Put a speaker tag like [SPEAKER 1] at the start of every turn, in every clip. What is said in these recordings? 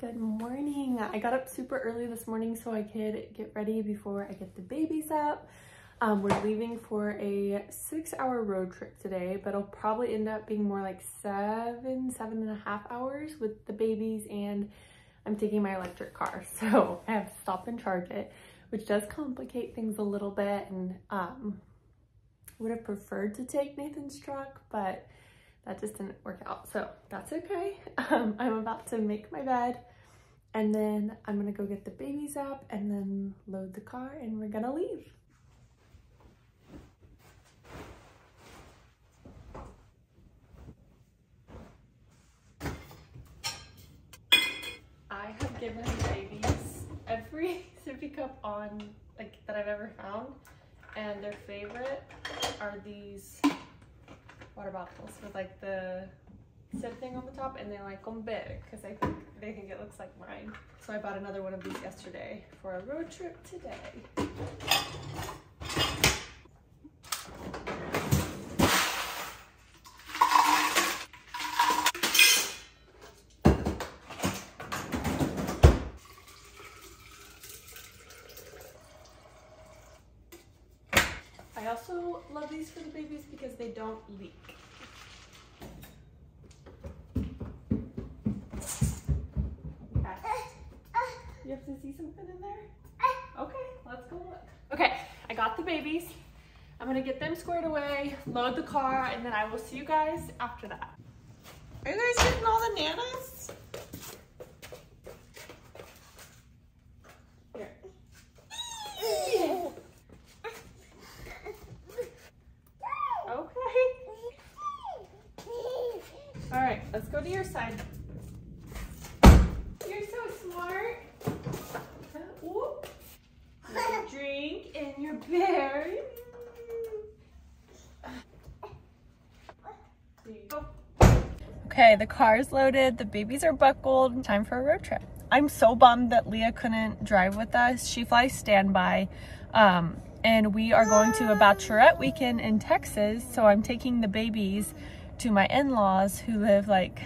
[SPEAKER 1] Good morning. I got up super early this morning so I could get ready before I get the babies up. Um, we're leaving for a six hour road trip today, but it'll probably end up being more like seven, seven and a half hours with the babies and I'm taking my electric car. So I have to stop and charge it, which does complicate things a little bit and um, would have preferred to take Nathan's truck, but that just didn't work out. So that's okay. Um, I'm about to make my bed and then I'm gonna go get the babies up and then load the car and we're gonna leave. I have given babies every sippy cup on like that I've ever found and their favorite are these water bottles with like the sip thing on the top and they like them big because they think they think it looks like mine. So I bought another one of these yesterday for a road trip today. I also love these for the babies because they don't leak. Okay. You have to see something in there? Eh. Okay, let's go look. Okay, I got the babies. I'm gonna get them squared away, load the car, and then I will see you guys after that. Are you guys getting all the nanas? Here. Okay. All right, let's go to your side. You're so smart. Whoop. Your drink and your bear. Okay, the car is loaded, the babies are buckled, time for a road trip. I'm so bummed that Leah couldn't drive with us. She flies standby. Um, and we are going to a bachelorette weekend in Texas. So I'm taking the babies to my in-laws who live like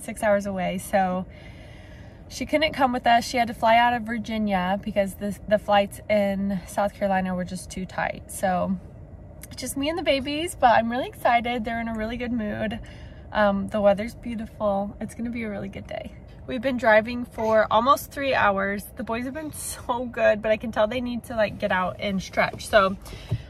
[SPEAKER 1] six hours away. So she couldn't come with us. She had to fly out of Virginia because the, the flights in South Carolina were just too tight. So just me and the babies, but I'm really excited. They're in a really good mood. Um, the weather's beautiful. It's gonna be a really good day. We've been driving for almost three hours. The boys have been so good, but I can tell they need to like get out and stretch. So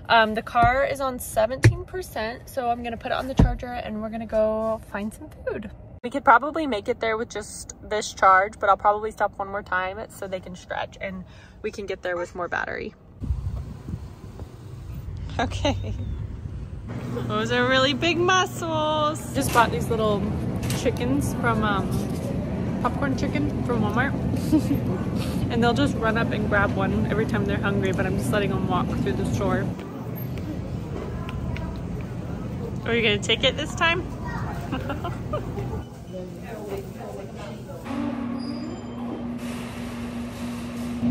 [SPEAKER 1] um, the car is on 17%. So I'm gonna put it on the charger and we're gonna go find some food. We could probably make it there with just this charge, but I'll probably stop one more time so they can stretch and we can get there with more battery. Okay. Those are really big muscles. Just bought these little chickens from um, popcorn chicken from Walmart. and they'll just run up and grab one every time they're hungry, but I'm just letting them walk through the store. Are you gonna take it this time?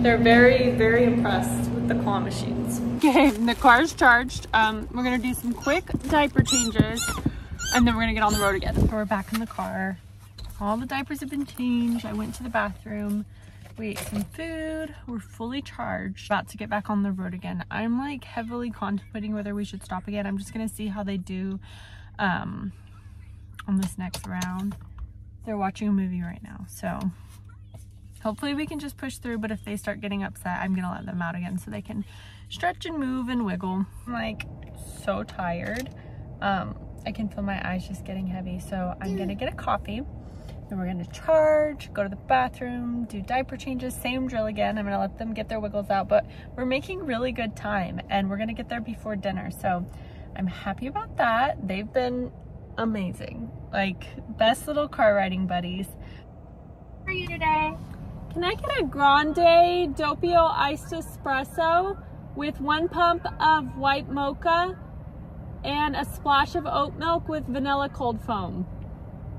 [SPEAKER 1] They're very, very impressed the claw machines. Okay, the car's charged. Um, we're gonna do some quick diaper changes and then we're gonna get on the road again. So we're back in the car. All the diapers have been changed. I went to the bathroom. We ate some food. We're fully charged. About to get back on the road again. I'm like heavily contemplating whether we should stop again. I'm just gonna see how they do um, on this next round. They're watching a movie right now, so hopefully we can just push through. But if they start getting upset, I'm gonna let them out again so they can stretch and move and wiggle. I'm like so tired. Um, I can feel my eyes just getting heavy, so I'm gonna get a coffee. Then we're gonna charge, go to the bathroom, do diaper changes, same drill again. I'm gonna let them get their wiggles out, but we're making really good time and we're gonna get there before dinner. So I'm happy about that. They've been amazing. Like best little car riding buddies.
[SPEAKER 2] How are you today?
[SPEAKER 1] Can I get a grande doppio iced espresso with one pump of white mocha and a splash of oat milk with vanilla cold foam?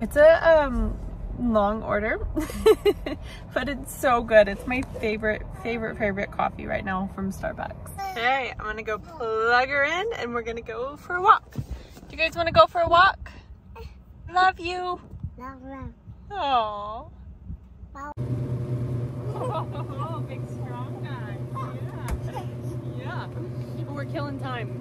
[SPEAKER 1] It's a um, long order, but it's so good. It's my favorite, favorite, favorite coffee right now from Starbucks. Okay, I'm gonna go plug her in and we're gonna go for a walk. Do you guys wanna go for a walk? Love you.
[SPEAKER 2] Love, love.
[SPEAKER 1] Aww. Oh, big strong guy. Yeah. Yeah. We're killing time.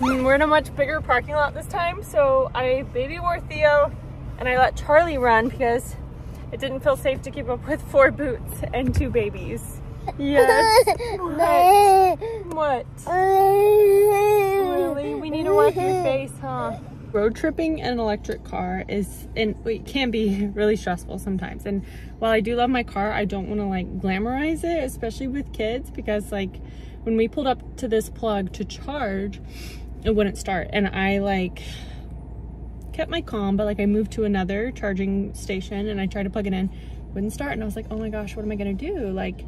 [SPEAKER 1] We're in a much bigger parking lot this time, so I baby wore Theo and I let Charlie run because it didn't feel safe to keep up with four boots and two babies. Yes. what? what? really? We need to wipe your face, huh? Road tripping in an electric car is and it can be really stressful sometimes. And while I do love my car, I don't want to like glamorize it, especially with kids, because like when we pulled up to this plug to charge, it wouldn't start. And I like kept my calm, but like I moved to another charging station and I tried to plug it in, wouldn't start. And I was like, oh my gosh, what am I gonna do? Like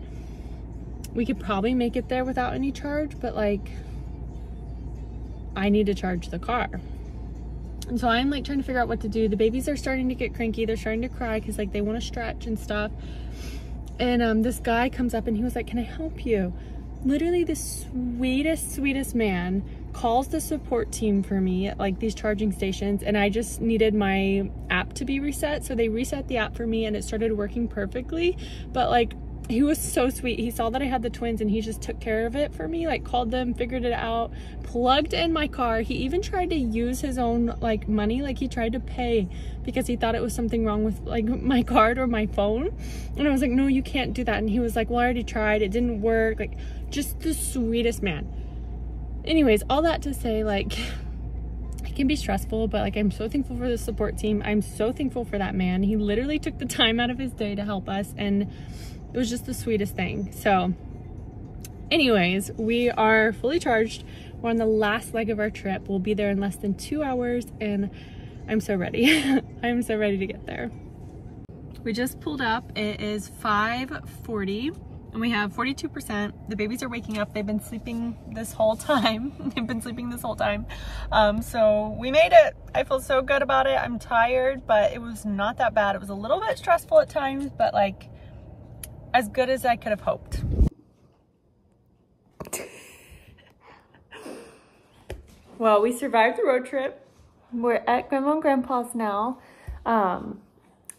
[SPEAKER 1] we could probably make it there without any charge, but like I need to charge the car. And so I'm like trying to figure out what to do. The babies are starting to get cranky. They're starting to cry because like they want to stretch and stuff. And um, this guy comes up and he was like, can I help you? Literally the sweetest, sweetest man calls the support team for me at like these charging stations and I just needed my app to be reset. So they reset the app for me and it started working perfectly. But like he was so sweet. He saw that I had the twins and he just took care of it for me, like called them, figured it out, plugged in my car. He even tried to use his own like money, like he tried to pay because he thought it was something wrong with like my card or my phone. And I was like, no, you can't do that. And he was like, well, I already tried. It didn't work. Like just the sweetest man. Anyways, all that to say like, can be stressful, but like I'm so thankful for the support team. I'm so thankful for that man. He literally took the time out of his day to help us and it was just the sweetest thing. So anyways, we are fully charged. We're on the last leg of our trip. We'll be there in less than two hours and I'm so ready. I'm so ready to get there. We just pulled up. It is 5.40 and we have 42%. The babies are waking up. They've been sleeping this whole time. They've been sleeping this whole time. Um, so we made it. I feel so good about it. I'm tired, but it was not that bad. It was a little bit stressful at times, but like as good as I could have hoped. well, we survived the road trip. We're at Grandma and Grandpa's now. Um,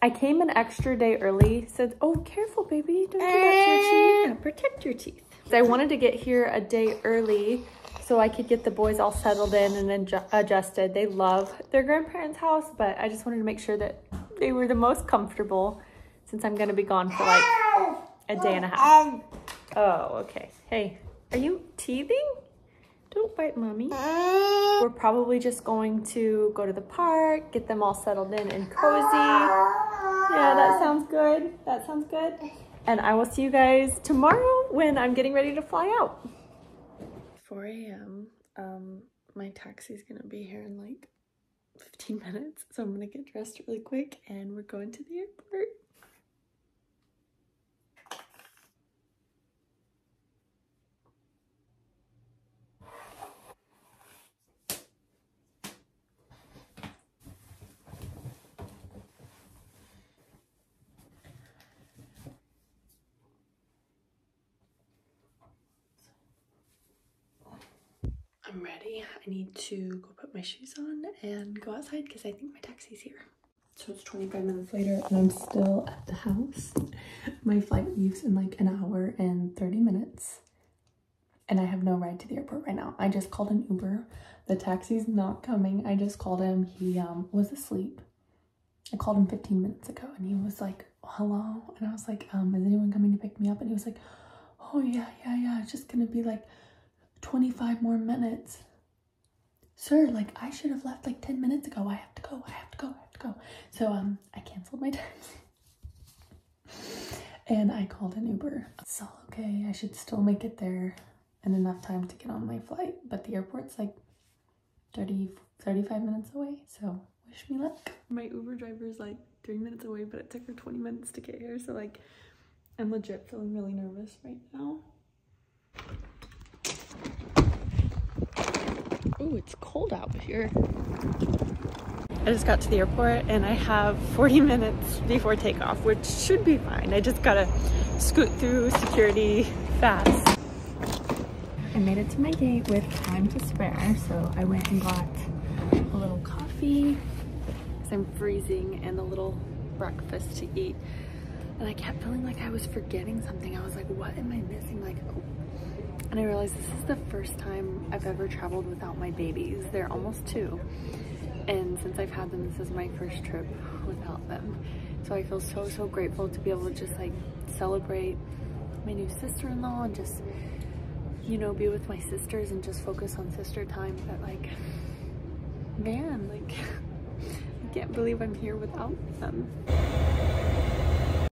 [SPEAKER 1] I came an extra day early. Said, oh, careful, baby. Don't do that to your eh. teeth. Yeah, protect your teeth. So I wanted to get here a day early so I could get the boys all settled in and adjusted. They love their grandparents' house, but I just wanted to make sure that they were the most comfortable since I'm going to be gone for like a day and a half. Um, oh, okay. Hey, are you teething? Don't bite mommy. Uh, we're probably just going to go to the park, get them all settled in and cozy. Yeah, that sounds good. That sounds good. And I will see you guys tomorrow when I'm getting ready to fly out. 4 a.m. Um, my taxi's gonna be here in like 15 minutes. So I'm gonna get dressed really quick and we're going to the airport. I'm ready. I need to go put my shoes on and go outside because I think my taxi's here. So it's 25 minutes later and I'm still at the house. My flight leaves in like an hour and 30 minutes. And I have no ride to the airport right now. I just called an Uber. The taxi's not coming. I just called him. He um, was asleep. I called him 15 minutes ago and he was like, hello? And I was like, um, is anyone coming to pick me up? And he was like, oh yeah, yeah, yeah. It's just gonna be like 25 more minutes. Sir, like I should have left like 10 minutes ago. I have to go. I have to go. I have to go. So um I canceled my taxi. and I called an Uber. It's all okay. I should still make it there in enough time to get on my flight. But the airport's like 30, 35 minutes away. So wish me luck. My Uber driver is like three minutes away, but it took her 20 minutes to get here. So like I'm legit feeling really nervous right now. Oh, it's cold out here. I just got to the airport and I have 40 minutes before takeoff, which should be fine. I just gotta scoot through security fast. I made it to my gate with time to spare, so I went and got a little coffee because I'm freezing and a little breakfast to eat. and I kept feeling like I was forgetting something. I was like, what am I missing? Like, oh. And I realized this is the first time I've ever traveled without my babies. They're almost two. And since I've had them, this is my first trip without them. So I feel so, so grateful to be able to just like celebrate my new sister-in-law and just, you know, be with my sisters and just focus on sister time. But like, man, like, I can't believe I'm here without them.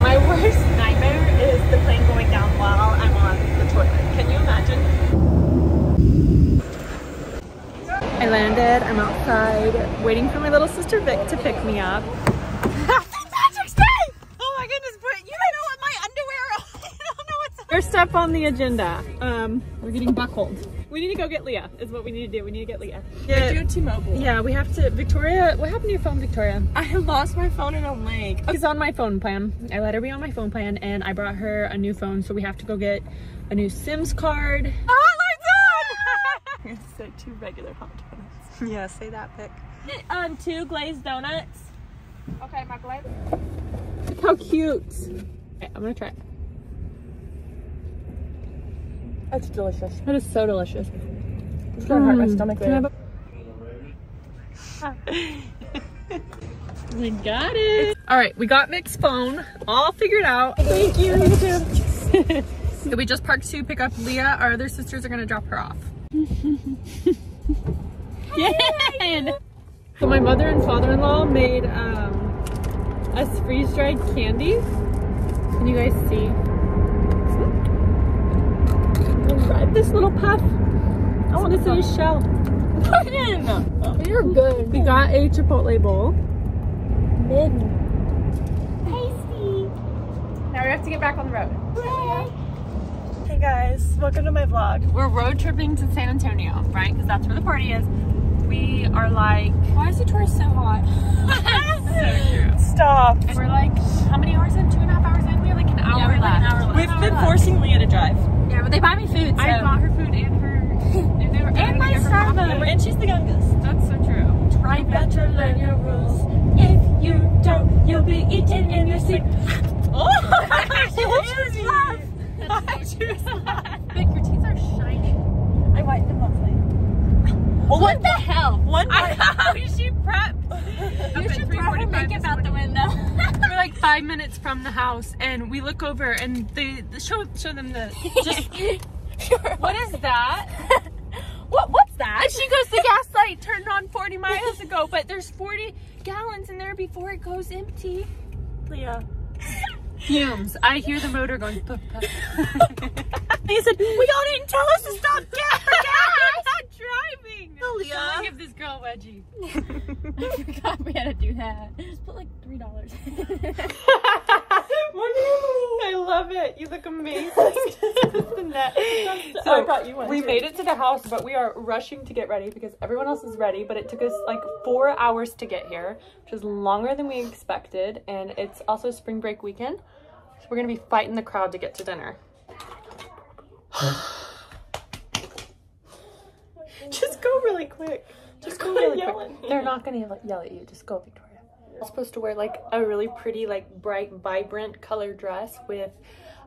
[SPEAKER 3] My worst nightmare is the plane going down while I'm on the toilet. Can you imagine?
[SPEAKER 1] I landed, I'm outside, waiting for my little sister Vic to pick me up.
[SPEAKER 3] Patrick's Day! Oh my goodness, but you don't know what my underwear I don't know what's
[SPEAKER 1] First up on the agenda, um, we're getting buckled. We need to go get Leah, is what we need to do. We need to get Leah.
[SPEAKER 3] yeah. do T-Mobile.
[SPEAKER 1] Yeah, we have to, Victoria, what happened to your phone, Victoria?
[SPEAKER 3] I lost my phone in a lake.
[SPEAKER 1] She's on my phone plan. I let her be on my phone plan and I brought her a new phone, so we have to go get a new Sims card.
[SPEAKER 3] Hotline's on! I'm gonna say two regular hot.
[SPEAKER 1] Yeah, say that, Pick.
[SPEAKER 3] Um, two glazed donuts. Okay, my glaze.
[SPEAKER 1] Look how cute. Okay, I'm gonna try it.
[SPEAKER 3] It's delicious.
[SPEAKER 1] That is so delicious.
[SPEAKER 3] It's gonna hurt my
[SPEAKER 1] Mm.
[SPEAKER 3] stomach
[SPEAKER 1] Can
[SPEAKER 3] later.
[SPEAKER 1] We got it. All right, we got Vic's phone all figured out. Thank you. you too. we just parked to pick up Leah. Our other sisters are gonna drop her off. Yay! So my mother and father-in-law made um, us freeze-dried candy. Can you guys see? Right, this little puff. I want to in a shell. You're good. We got a Chipotle bowl.
[SPEAKER 3] Tasty.
[SPEAKER 1] Now we have to get back on the road.
[SPEAKER 3] Hey guys, welcome to my vlog.
[SPEAKER 1] We're road tripping to San Antonio, right? Because that's where the party is. We are like, why is the tourist so hot? so true.
[SPEAKER 3] Stop.
[SPEAKER 1] And we're like, how many hours in? Two and a half hours in? We have like an hour
[SPEAKER 2] we're
[SPEAKER 1] left.
[SPEAKER 2] like an hour left.
[SPEAKER 3] We've been forcing Leah to drive.
[SPEAKER 2] Yeah, but they buy me food, so.
[SPEAKER 1] I bought her food and her, and, they were,
[SPEAKER 2] And my
[SPEAKER 1] her
[SPEAKER 2] Starbucks.
[SPEAKER 3] And she's the youngest.
[SPEAKER 1] That's so true.
[SPEAKER 2] Right
[SPEAKER 3] You better learn your rules. If you don't, you'll be eaten in your sleep. Oh!
[SPEAKER 2] choose love.
[SPEAKER 3] I choose love.
[SPEAKER 1] Vic, your teeth are shining.
[SPEAKER 3] I wiped them last
[SPEAKER 2] What the hell?
[SPEAKER 3] One
[SPEAKER 1] I
[SPEAKER 3] bite.
[SPEAKER 1] know, she prepped.
[SPEAKER 2] You should throw her
[SPEAKER 1] 3:45
[SPEAKER 2] makeup out the window.
[SPEAKER 1] We're like five minutes from the house, and we look over, and they, they show show them the. Just, what is that?
[SPEAKER 2] what? What's that?
[SPEAKER 1] And she goes, the gas light turned on 40 miles ago, but there's 40 gallons in there before it goes empty.
[SPEAKER 3] Leah.
[SPEAKER 1] Fumes. I hear the motor going. puff, puff.
[SPEAKER 3] They said, we all didn't tell us to stop gas.
[SPEAKER 1] I'm not driving.
[SPEAKER 3] Leah.
[SPEAKER 1] I'll give this girl a wedgie.
[SPEAKER 2] I forgot we had to do that. Just put like three dollars.
[SPEAKER 1] I love it. You look amazing. The net.
[SPEAKER 3] So I brought you one.
[SPEAKER 1] We
[SPEAKER 3] too.
[SPEAKER 1] made it to the house, but we are rushing to get ready because everyone else is ready. But it took us like four hours to get here, which is longer than we expected. And it's also spring break weekend. So we're going to be fighting the crowd to get to dinner.
[SPEAKER 3] Just go really quick.
[SPEAKER 1] Just go really
[SPEAKER 3] Yell
[SPEAKER 1] quick.
[SPEAKER 3] at me.
[SPEAKER 1] They're not going to yell at you. Just go, Victoria. I'm supposed to wear like a really pretty, like bright, vibrant color dress with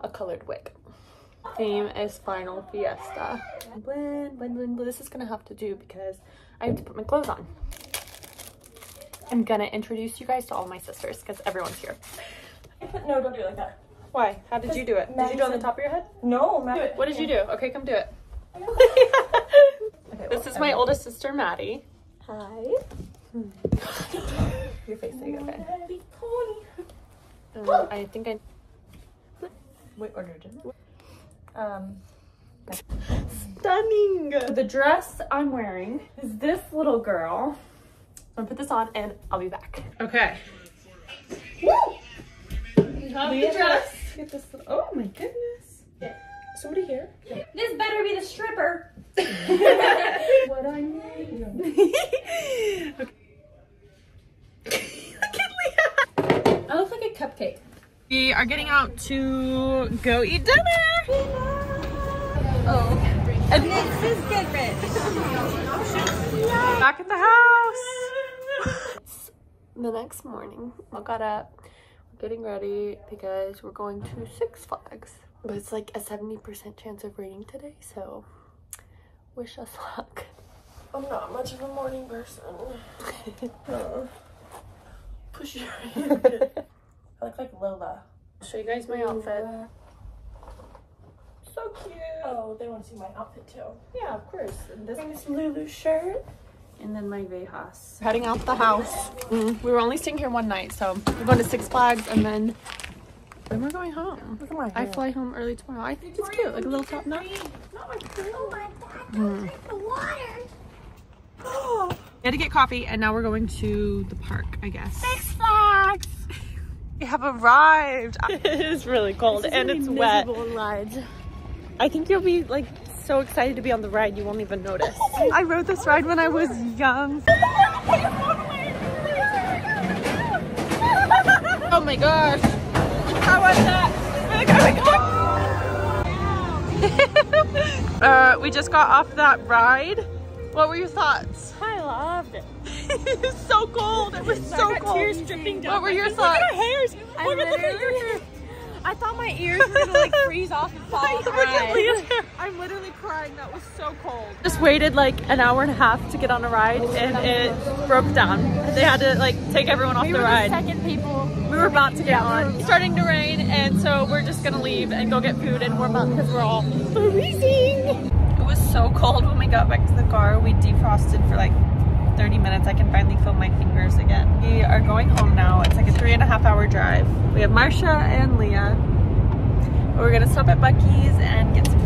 [SPEAKER 1] a colored wig. Theme is Final Fiesta. Blend, blend, blend. This is gonna have to do because I have to put my clothes on. I'm gonna introduce you guys to all my sisters because everyone's here.
[SPEAKER 3] No, don't do it like that.
[SPEAKER 1] Why? How did you do it? Did you do it on the top of your head?
[SPEAKER 3] No, Matt.
[SPEAKER 1] What did you do? Okay, come do it.
[SPEAKER 3] Okay,
[SPEAKER 1] This is my oldest sister, Maddie.
[SPEAKER 3] Hi.
[SPEAKER 1] Your face, okay.
[SPEAKER 3] Maddie Pony.
[SPEAKER 1] Um, I think I
[SPEAKER 3] Wait, ordered it. Um.
[SPEAKER 1] stunning. The dress I'm wearing is this little girl. I'm gonna put this on and I'll be back. Okay. Woo!
[SPEAKER 3] Leah,
[SPEAKER 1] dress. Get this. Little, oh my goodness. Yeah.
[SPEAKER 3] Somebody here. Yeah.
[SPEAKER 2] this better be the stripper.
[SPEAKER 3] What I need.
[SPEAKER 1] okay. Look at Leah.
[SPEAKER 2] I look like a cupcake.
[SPEAKER 1] We are getting out to go eat dinner.
[SPEAKER 2] Oh,
[SPEAKER 3] And this is good, Rich.
[SPEAKER 1] Back at the house. It's the next morning. I got up, getting ready because we're going to Six Flags. But it's like a 70% chance of raining today, so wish us luck. I'm not much of a morning person. Uh, push your hand. I look like Lola. I'll show you guys my outfit. So cute.
[SPEAKER 3] Oh, they want to see my outfit too.
[SPEAKER 1] Yeah, of course. And this is Lulu shirt. And then my Vejas. Heading out the house. Mm, we were only staying here one night, so we're going to Six Flags and then then we're going home.
[SPEAKER 3] Look at my
[SPEAKER 1] I fly home early tomorrow. I think it's cute, like a little top knot.
[SPEAKER 2] Oh my god, don't drink the water.
[SPEAKER 1] We had to get coffee and now we're going to the park, I guess.
[SPEAKER 2] Six Flags.
[SPEAKER 1] We have arrived. it is really cold and it's wet.
[SPEAKER 2] rides.
[SPEAKER 1] I think you'll be like so excited to be on the ride you won't even notice. I rode this ride when I was young. oh my gosh. How was that? Oh my god. uh, we just got off that ride. What were your thoughts?
[SPEAKER 3] I loved it.
[SPEAKER 1] it was so cold. It was so cold.
[SPEAKER 3] Tears dripping down.
[SPEAKER 1] What were your
[SPEAKER 3] face. Look at
[SPEAKER 1] thoughts?
[SPEAKER 3] our hairs.
[SPEAKER 2] I
[SPEAKER 3] Look at,
[SPEAKER 2] literally-
[SPEAKER 3] hair. I thought my ears were gonna like freeze off and fall out.
[SPEAKER 1] I'm literally crying. That was so cold. Just waited like an hour and a half to get on a ride and it broke down. They had to like take everyone off
[SPEAKER 2] We
[SPEAKER 1] the ride.
[SPEAKER 2] the second people.
[SPEAKER 1] We were about to get on. Starting to rain and so we're just gonna leave and go get food and warm up because we're all freezing. It was so cold when we got back to the car. We defrosted for like 30 minutes. I can finally feel my fingers again. We are going home now. It's like a three and a half hour drive. We have Marsha and Leah. We're gonna stop at Buc-ee's and get some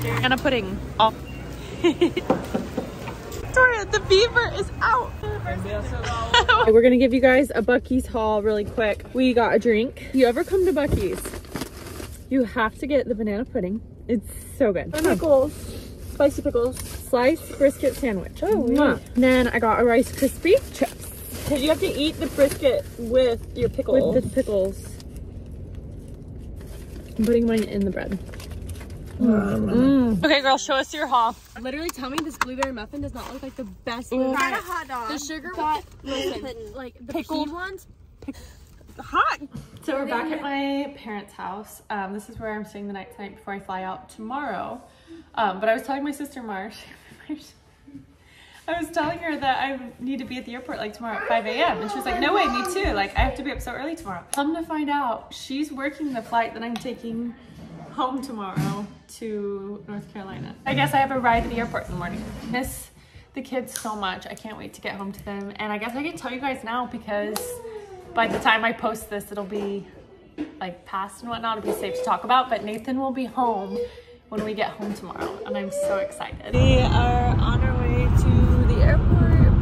[SPEAKER 1] food. Anna pudding. Oh. Dora, the beaver is out. We're gonna give you guys a Buc-ee's haul really quick. We got a drink. You ever come to Buc-ee's, you have to get the banana pudding. It's so good.
[SPEAKER 3] Pickles. Spicy pickles.
[SPEAKER 1] Sliced brisket sandwich.
[SPEAKER 3] Oh,
[SPEAKER 1] Mwah. Then I got a Rice Krispie chips
[SPEAKER 3] Because you have to eat the brisket with your pickle.
[SPEAKER 1] with the pickles. I'm putting mine in the bread.
[SPEAKER 3] Mm.
[SPEAKER 1] Okay, girl, show us your haul.
[SPEAKER 2] Literally tell me this blueberry muffin does not look like the best
[SPEAKER 1] Ooh.
[SPEAKER 2] blueberry.
[SPEAKER 3] Got a hot dog.
[SPEAKER 2] The sugar one, listen, like the
[SPEAKER 1] Pickled.
[SPEAKER 2] pea ones.
[SPEAKER 1] hot. So we're back at my parents' house. Um, this is where I'm staying the night tonight before I fly out tomorrow. Um, but I was telling my sister Marsh, I was telling her that I need to be at the airport like tomorrow at 5 a.m. And she was like, no way, me too. Like I have to be up so early tomorrow. Come to find out, she's working the flight that I'm taking home tomorrow to North Carolina. I guess I have a ride to the airport in the morning. Miss the kids so much. I can't wait to get home to them. And I guess I can tell you guys now because by the time I post this, it'll be like past and whatnot. It'll be safe to talk about. But Nathan will be home when we get home tomorrow, and I'm so excited. We are on our way to the airport.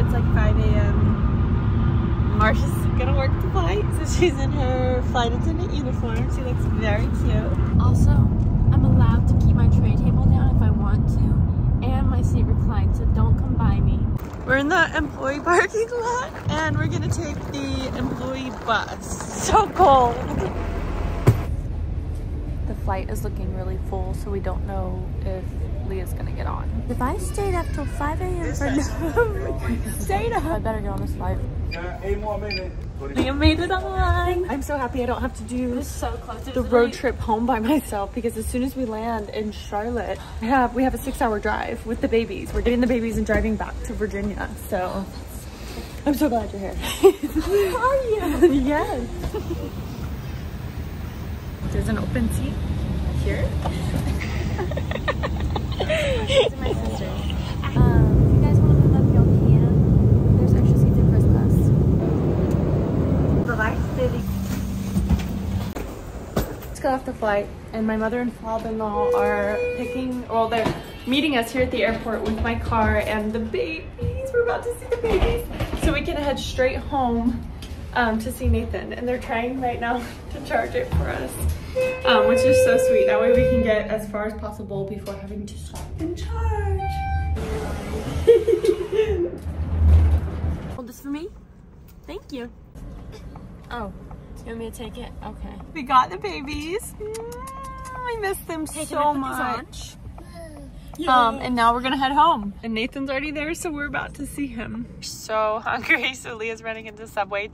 [SPEAKER 1] It's like 5 a.m. Marsha's work the flight, so she's in her flight attendant uniform. She looks very cute.
[SPEAKER 2] Also, I'm allowed to keep my tray table down if I want to, and my seat reclined, so don't come by me.
[SPEAKER 1] We're in the employee parking lot, and we're gonna take the employee bus. So cold. The flight is looking really full, so we don't know if Leah's gonna get on.
[SPEAKER 2] If I stayed up till 5 a.m. for no
[SPEAKER 1] Stayed up. I better get on this flight. Uh, Leah made it on. I'm so happy I don't have to do
[SPEAKER 3] so
[SPEAKER 1] the road trip home by myself because as soon as we land in Charlotte, we have we have a six hour drive with the babies. We're getting the babies and driving back to Virginia. So I'm so glad you're here.
[SPEAKER 3] Are you?
[SPEAKER 1] yes. There's an open seat here.
[SPEAKER 2] to my sister. Um, if you guys want to move up, y'all can. There's extra seats in first class.
[SPEAKER 3] Bye-bye, baby.
[SPEAKER 1] Just got off the flight and my mother and father-in-law are picking, well they're meeting us here at the airport with my car and the babies. We're about to see the babies. So we can head straight home um, to see Nathan and they're trying right now to charge it for us, um, which is so sweet. That way we can get as far as possible before having to stop and charge.
[SPEAKER 2] Hold this for me. Thank you. Oh, you want me to take it? Okay.
[SPEAKER 1] We got the babies. Mm, I miss them so much. Um, and now we're gonna head home. And Nathan's already there, so we're about to see him. So hungry, so Leah's running into Subway.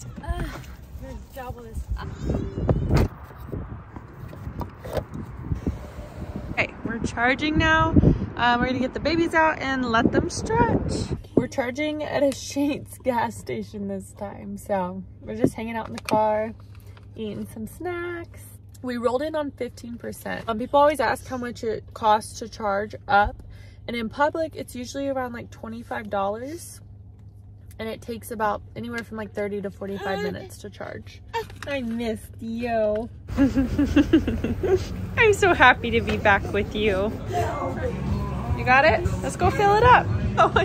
[SPEAKER 1] Okay, we're charging now. Um, we're gonna get the babies out and let them stretch. We're charging at a Sheetz gas station this time. So we're just hanging out in the car, eating some snacks. We rolled in on 15%. Um, people always ask how much it costs to charge up. And in public, it's usually around like $25. And it takes about anywhere from like 30 to 45 minutes to charge. I missed you. I'm so happy to be back with you. You got it? Let's go fill it up. Oh, I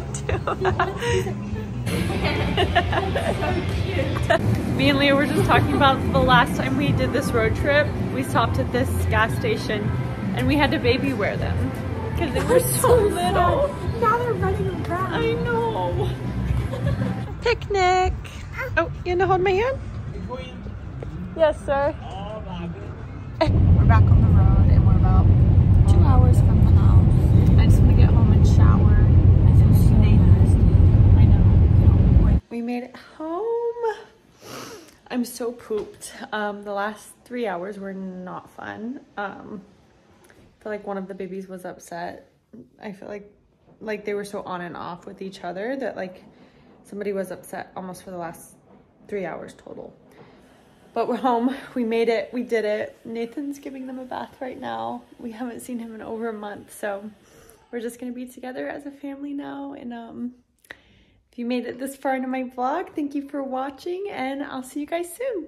[SPEAKER 1] do. Me and Leah were just talking about the last time we did this road trip. We stopped at this gas station and we had to baby wear them because they were so little.
[SPEAKER 2] Now they're running around.
[SPEAKER 1] I know. Picnic. Oh, you gonna hold my hand? Yes, sir. Eh.
[SPEAKER 2] We're back on the road and we're about two hours from the house.
[SPEAKER 1] I just want to get home and shower.
[SPEAKER 2] I feel so nasty.
[SPEAKER 1] I know. We made it home. So pooped. Um, the last three hours were not fun. Um, I feel like one of the babies was upset. I feel like like they were so on and off with each other that like somebody was upset almost for the last three hours total. But we're home. We made it. We did it. Nathan's giving them a bath right now. We haven't seen him in over a month, so we're just gonna be together as a family now. And um, you made it this far into my vlog, thank you for watching, and I'll see you guys soon.